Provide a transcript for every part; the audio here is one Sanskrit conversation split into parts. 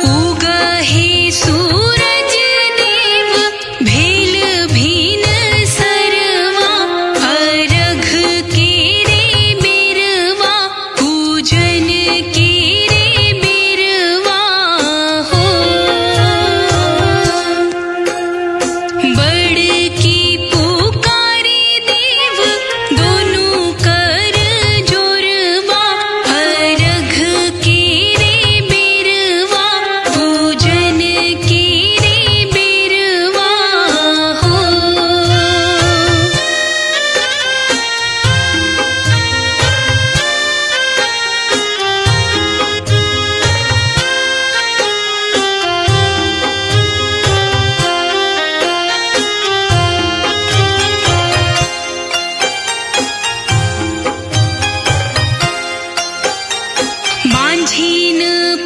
सूरज उगहे सूरजदेवाल भिन्न सरवा अरघ केरे पूजन के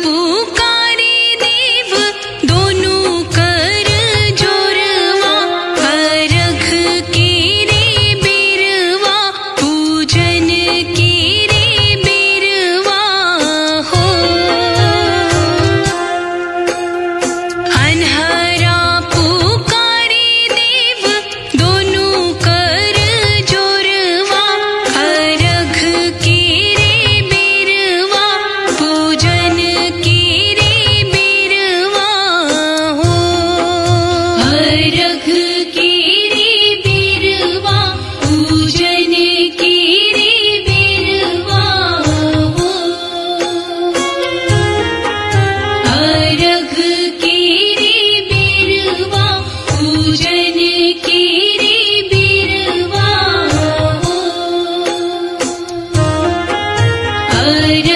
pu Guru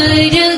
Guru